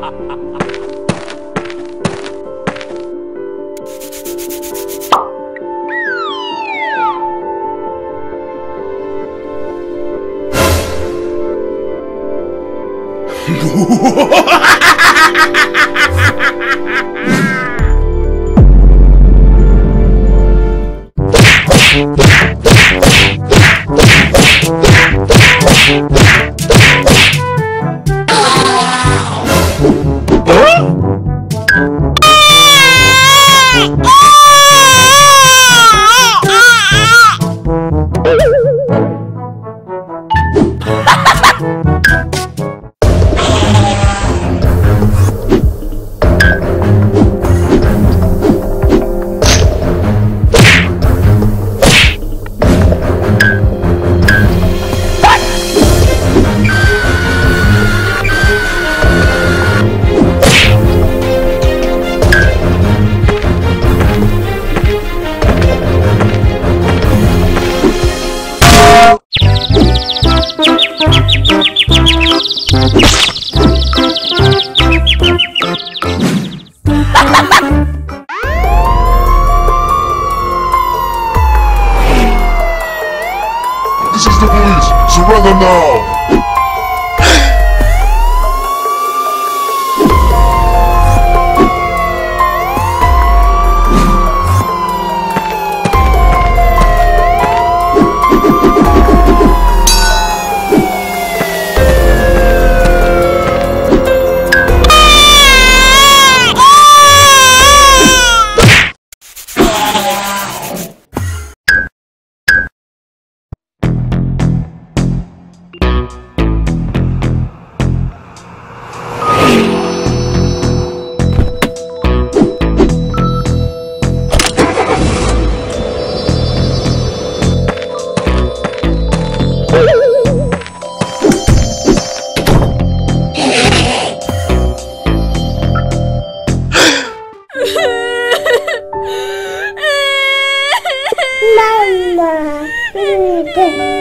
Ha ha ha ha ha ha! 哈哈哈 Surrender now. 不